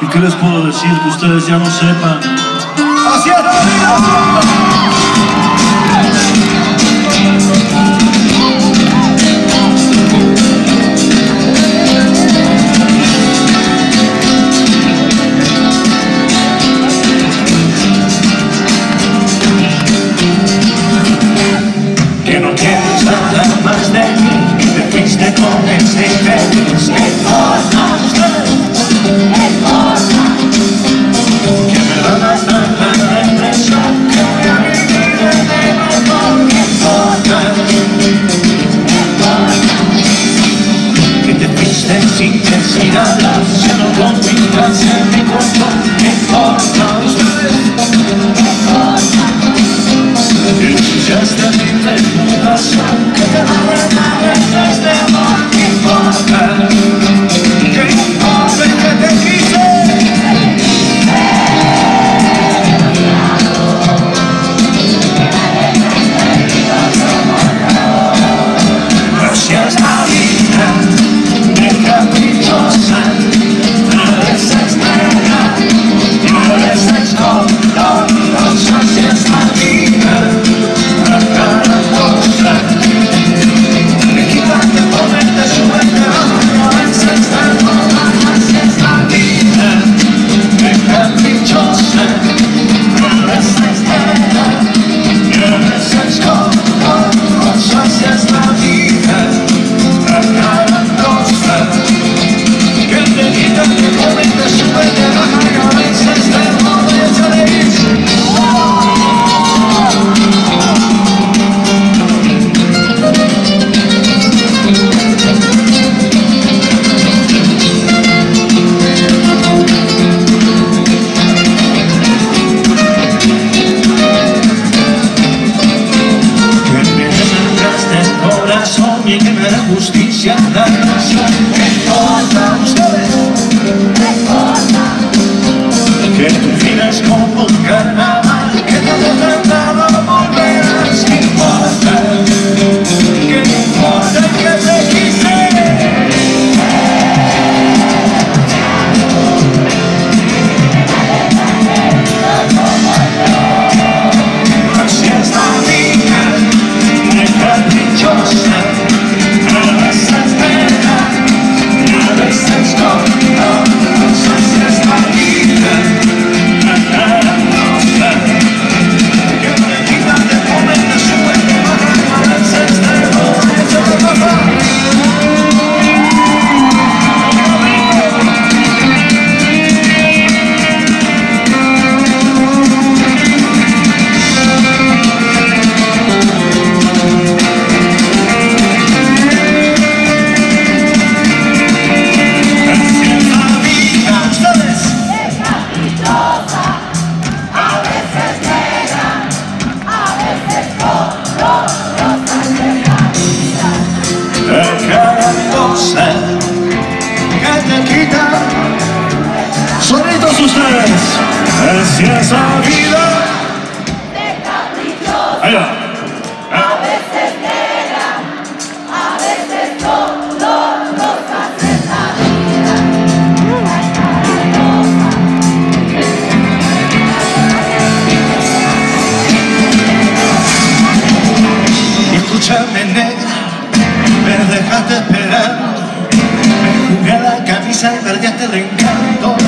¿Y qué les puedo decir que ustedes ya no sepan? Así es la Gracias a vida. De caprichoso. Ahí va. Ah. A veces negra, a veces con dolor nos hace la vida. Escúchame negra, me dejaste esperar. Me jugué la camisa y perdí este reencanto.